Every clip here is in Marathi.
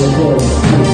Lord.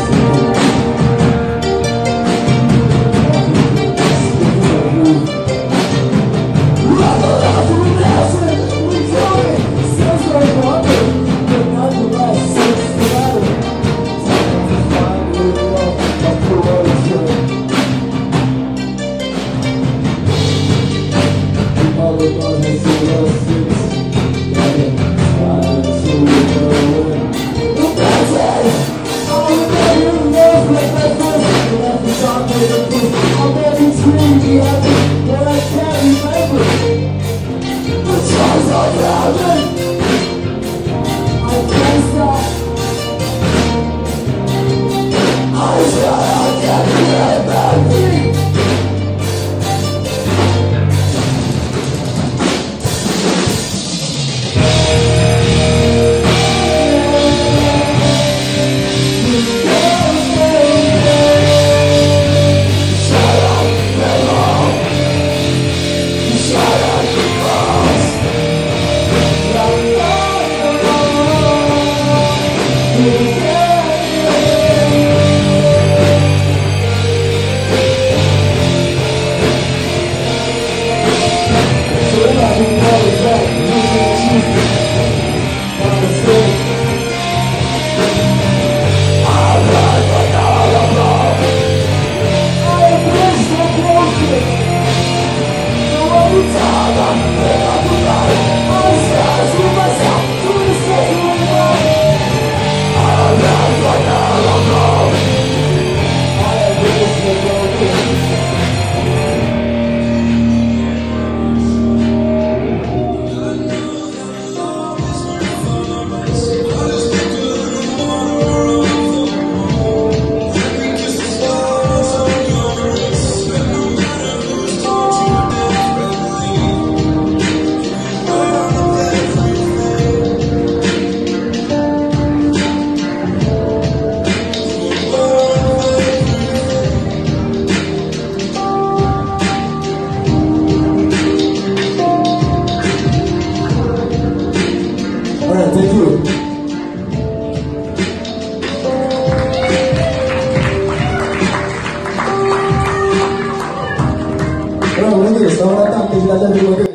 restaurant, ambil jalan di mana